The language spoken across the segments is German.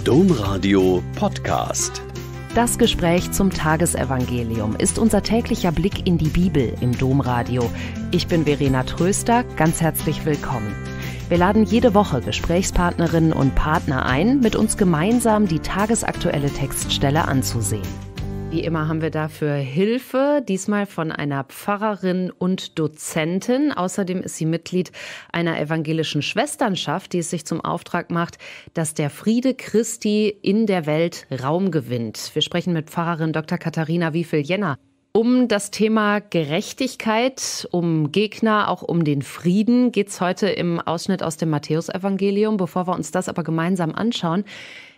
Domradio Podcast. Das Gespräch zum Tagesevangelium ist unser täglicher Blick in die Bibel im Domradio. Ich bin Verena Tröster, ganz herzlich willkommen. Wir laden jede Woche Gesprächspartnerinnen und Partner ein, mit uns gemeinsam die tagesaktuelle Textstelle anzusehen. Wie immer haben wir dafür Hilfe, diesmal von einer Pfarrerin und Dozentin. Außerdem ist sie Mitglied einer evangelischen Schwesternschaft, die es sich zum Auftrag macht, dass der Friede Christi in der Welt Raum gewinnt. Wir sprechen mit Pfarrerin Dr. Katharina Wiefel-Jenner um das Thema Gerechtigkeit, um Gegner, auch um den Frieden geht es heute im Ausschnitt aus dem Matthäusevangelium. Bevor wir uns das aber gemeinsam anschauen,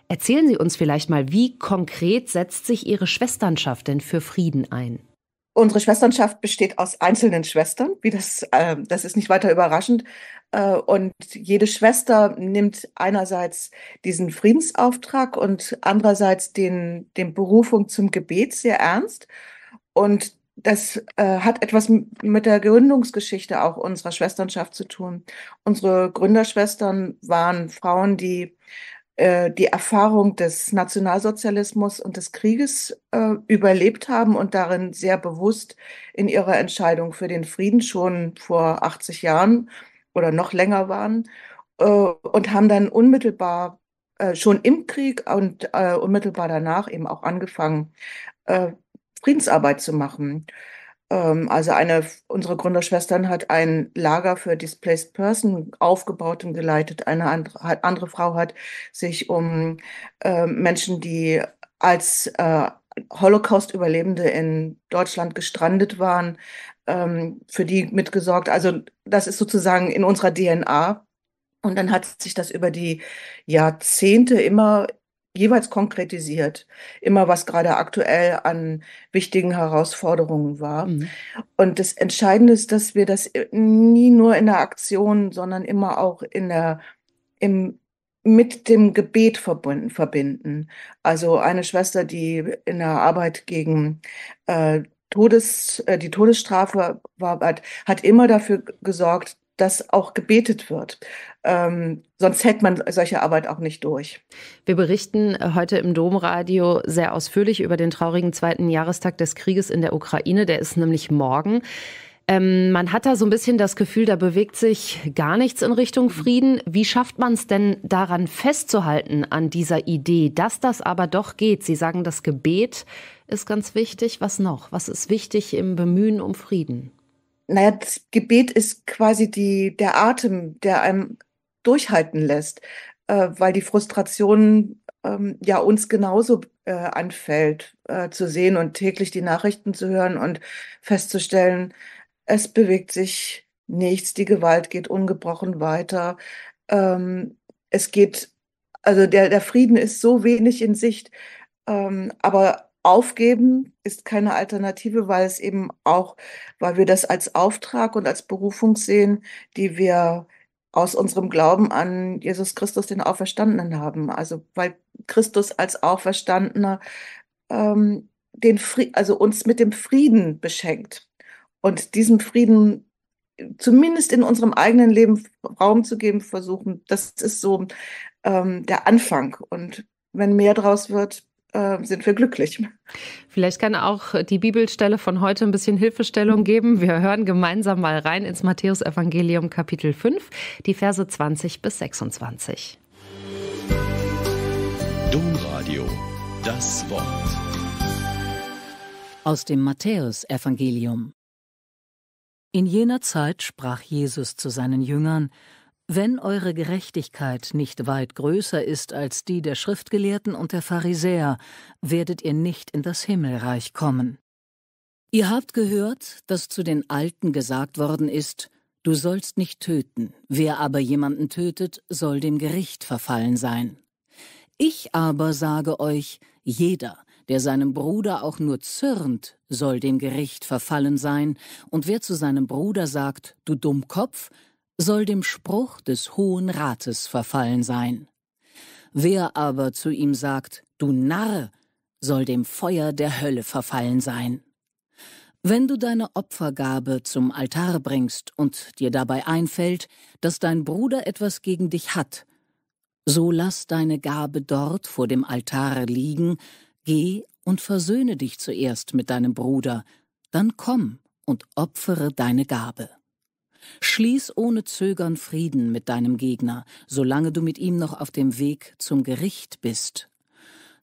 Erzählen Sie uns vielleicht mal, wie konkret setzt sich Ihre Schwesternschaft denn für Frieden ein? Unsere Schwesternschaft besteht aus einzelnen Schwestern, wie das, äh, das ist nicht weiter überraschend. Äh, und jede Schwester nimmt einerseits diesen Friedensauftrag und andererseits den, den Berufung zum Gebet sehr ernst. Und das äh, hat etwas mit der Gründungsgeschichte auch unserer Schwesternschaft zu tun. Unsere Gründerschwestern waren Frauen, die die Erfahrung des Nationalsozialismus und des Krieges äh, überlebt haben und darin sehr bewusst in ihrer Entscheidung für den Frieden schon vor 80 Jahren oder noch länger waren äh, und haben dann unmittelbar äh, schon im Krieg und äh, unmittelbar danach eben auch angefangen, äh, Friedensarbeit zu machen. Ähm, also eine, unsere Gründerschwestern hat ein Lager für Displaced Person aufgebaut und geleitet. Eine andere, andere Frau hat sich um äh, Menschen, die als äh, Holocaust-Überlebende in Deutschland gestrandet waren, ähm, für die mitgesorgt. Also das ist sozusagen in unserer DNA. Und dann hat sich das über die Jahrzehnte immer jeweils konkretisiert, immer was gerade aktuell an wichtigen Herausforderungen war. Mhm. Und das Entscheidende ist, dass wir das nie nur in der Aktion, sondern immer auch in der, im, mit dem Gebet verbunden, verbinden. Also eine Schwester, die in der Arbeit gegen äh, Todes, äh, die Todesstrafe war, hat, hat immer dafür gesorgt, dass auch gebetet wird. Ähm, sonst hält man solche Arbeit auch nicht durch. Wir berichten äh, heute im Domradio sehr ausführlich über den traurigen zweiten Jahrestag des Krieges in der Ukraine. Der ist nämlich morgen. Ähm, man hat da so ein bisschen das Gefühl, da bewegt sich gar nichts in Richtung Frieden. Wie schafft man es denn daran festzuhalten, an dieser Idee, dass das aber doch geht? Sie sagen, das Gebet ist ganz wichtig. Was noch? Was ist wichtig im Bemühen um Frieden? naja, das Gebet ist quasi die, der Atem, der einem durchhalten lässt, äh, weil die Frustration ähm, ja uns genauso äh, anfällt, äh, zu sehen und täglich die Nachrichten zu hören und festzustellen, es bewegt sich nichts, die Gewalt geht ungebrochen weiter. Ähm, es geht, also der, der Frieden ist so wenig in Sicht, ähm, aber Aufgeben ist keine Alternative, weil es eben auch, weil wir das als Auftrag und als Berufung sehen, die wir aus unserem Glauben an Jesus Christus, den Auferstandenen haben. Also weil Christus als Auferstandener ähm, den Fried, also uns mit dem Frieden beschenkt und diesem Frieden zumindest in unserem eigenen Leben Raum zu geben versuchen. Das ist so ähm, der Anfang. Und wenn mehr draus wird, sind wir glücklich. Vielleicht kann auch die Bibelstelle von heute ein bisschen Hilfestellung geben. Wir hören gemeinsam mal rein ins Matthäusevangelium Kapitel 5, die Verse 20 bis 26. Domradio, das Wort. Aus dem Matthäusevangelium. In jener Zeit sprach Jesus zu seinen Jüngern, wenn eure Gerechtigkeit nicht weit größer ist als die der Schriftgelehrten und der Pharisäer, werdet ihr nicht in das Himmelreich kommen. Ihr habt gehört, dass zu den Alten gesagt worden ist, Du sollst nicht töten, wer aber jemanden tötet, soll dem Gericht verfallen sein. Ich aber sage euch, jeder, der seinem Bruder auch nur zürnt, soll dem Gericht verfallen sein, und wer zu seinem Bruder sagt, du Dummkopf, soll dem Spruch des Hohen Rates verfallen sein. Wer aber zu ihm sagt, du Narr, soll dem Feuer der Hölle verfallen sein. Wenn du deine Opfergabe zum Altar bringst und dir dabei einfällt, dass dein Bruder etwas gegen dich hat, So lass deine Gabe dort vor dem Altare liegen, geh und versöhne dich zuerst mit deinem Bruder, dann komm und opfere deine Gabe. Schließ ohne Zögern Frieden mit deinem Gegner, solange du mit ihm noch auf dem Weg zum Gericht bist.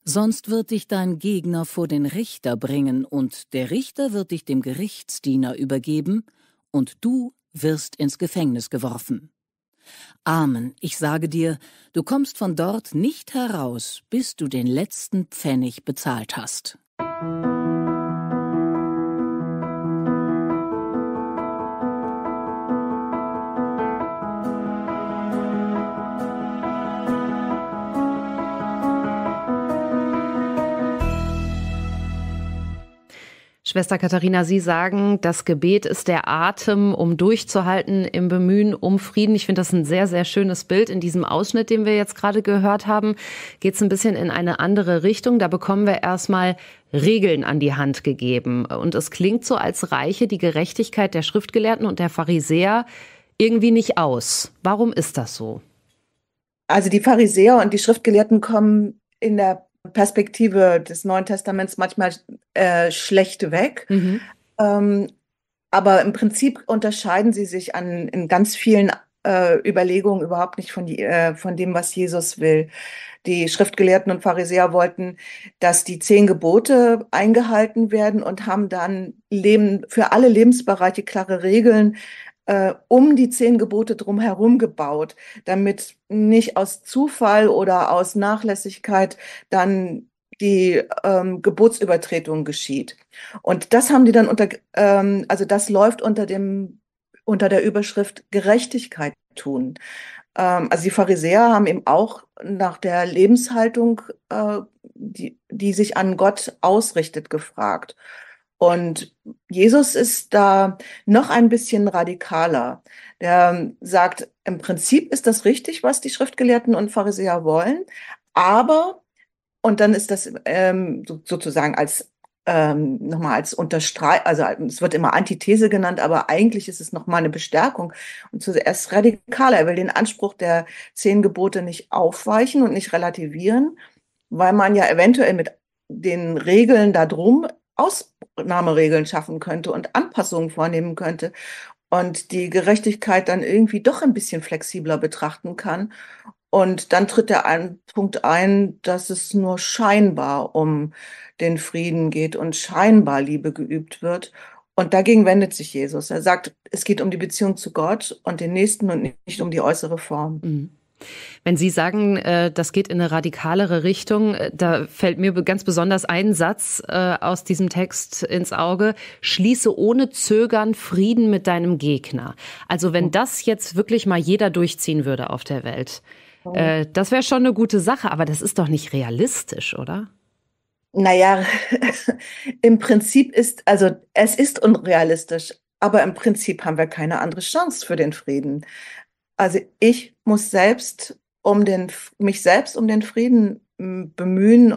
Sonst wird dich dein Gegner vor den Richter bringen, und der Richter wird dich dem Gerichtsdiener übergeben, und du wirst ins Gefängnis geworfen. Amen, ich sage dir, du kommst von dort nicht heraus, bis du den letzten Pfennig bezahlt hast. Schwester Katharina, Sie sagen, das Gebet ist der Atem, um durchzuhalten im Bemühen um Frieden. Ich finde das ein sehr, sehr schönes Bild. In diesem Ausschnitt, den wir jetzt gerade gehört haben, geht es ein bisschen in eine andere Richtung. Da bekommen wir erstmal Regeln an die Hand gegeben. Und es klingt so, als reiche die Gerechtigkeit der Schriftgelehrten und der Pharisäer irgendwie nicht aus. Warum ist das so? Also die Pharisäer und die Schriftgelehrten kommen in der Perspektive des Neuen Testaments manchmal äh, schlecht weg. Mhm. Ähm, aber im Prinzip unterscheiden sie sich an, in ganz vielen äh, Überlegungen überhaupt nicht von, die, äh, von dem, was Jesus will. Die Schriftgelehrten und Pharisäer wollten, dass die zehn Gebote eingehalten werden und haben dann Leben, für alle Lebensbereiche klare Regeln äh, um die zehn Gebote drumherum gebaut, damit nicht aus Zufall oder aus Nachlässigkeit dann die ähm, Gebotsübertretung geschieht. Und das haben die dann unter, ähm, also das läuft unter dem, unter der Überschrift Gerechtigkeit tun. Ähm, also die Pharisäer haben eben auch nach der Lebenshaltung, äh, die, die sich an Gott ausrichtet, gefragt. Und Jesus ist da noch ein bisschen radikaler. Der sagt, im Prinzip ist das richtig, was die Schriftgelehrten und Pharisäer wollen, aber, und dann ist das ähm, sozusagen als ähm, nochmal als Unterstreich, also es wird immer Antithese genannt, aber eigentlich ist es nochmal eine Bestärkung und zuerst radikaler. Er will den Anspruch der zehn Gebote nicht aufweichen und nicht relativieren, weil man ja eventuell mit den Regeln da drum Ausnahmeregeln schaffen könnte und Anpassungen vornehmen könnte und die Gerechtigkeit dann irgendwie doch ein bisschen flexibler betrachten kann. Und dann tritt der ein Punkt ein, dass es nur scheinbar um den Frieden geht und scheinbar Liebe geübt wird. Und dagegen wendet sich Jesus. Er sagt, es geht um die Beziehung zu Gott und den Nächsten und nicht um die äußere Form. Mhm. Wenn Sie sagen, äh, das geht in eine radikalere Richtung, äh, da fällt mir ganz besonders ein Satz äh, aus diesem Text ins Auge. Schließe ohne Zögern Frieden mit deinem Gegner. Also wenn das jetzt wirklich mal jeder durchziehen würde auf der Welt, das wäre schon eine gute Sache, aber das ist doch nicht realistisch, oder? Naja, im Prinzip ist, also es ist unrealistisch, aber im Prinzip haben wir keine andere Chance für den Frieden. Also ich muss selbst um den, mich selbst um den Frieden hm, bemühen,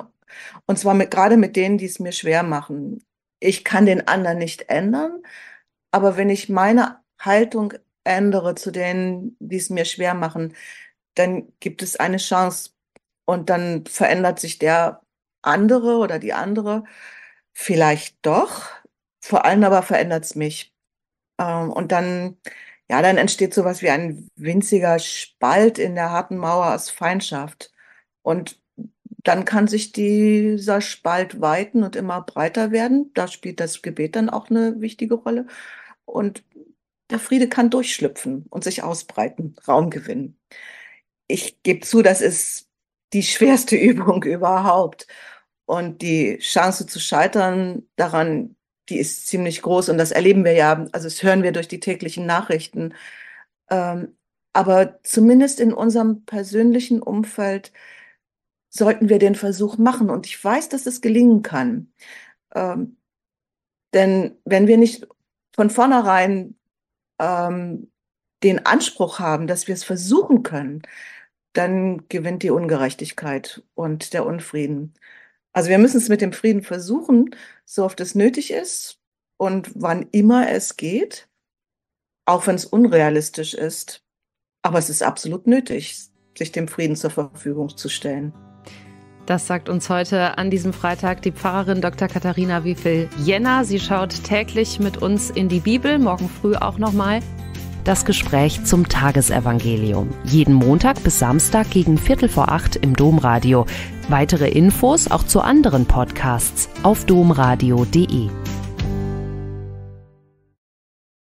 und zwar mit, gerade mit denen, die es mir schwer machen. Ich kann den anderen nicht ändern, aber wenn ich meine Haltung ändere zu denen, die es mir schwer machen, dann gibt es eine Chance und dann verändert sich der andere oder die andere vielleicht doch. Vor allem aber verändert es mich. Ähm, und dann ja, dann entsteht sowas wie ein winziger Spalt in der harten Mauer aus Feindschaft. Und dann kann sich dieser Spalt weiten und immer breiter werden. Da spielt das Gebet dann auch eine wichtige Rolle. Und der Friede kann durchschlüpfen und sich ausbreiten, Raum gewinnen. Ich gebe zu, das ist die schwerste Übung überhaupt. Und die Chance zu scheitern daran, die ist ziemlich groß und das erleben wir ja, also das hören wir durch die täglichen Nachrichten. Ähm, aber zumindest in unserem persönlichen Umfeld sollten wir den Versuch machen und ich weiß, dass es gelingen kann. Ähm, denn wenn wir nicht von vornherein ähm, den Anspruch haben, dass wir es versuchen können, dann gewinnt die Ungerechtigkeit und der Unfrieden. Also wir müssen es mit dem Frieden versuchen, so oft es nötig ist und wann immer es geht, auch wenn es unrealistisch ist. Aber es ist absolut nötig. sich dem Frieden zur Verfügung zu stellen. Das sagt uns heute an diesem Freitag die Pfarrerin Dr. Katharina Wiefel-Jenner. Sie schaut täglich mit uns in die Bibel, morgen früh auch nochmal. Das Gespräch zum Tagesevangelium. Jeden Montag bis Samstag gegen Viertel vor acht im Domradio. Weitere Infos auch zu anderen Podcasts auf domradio.de.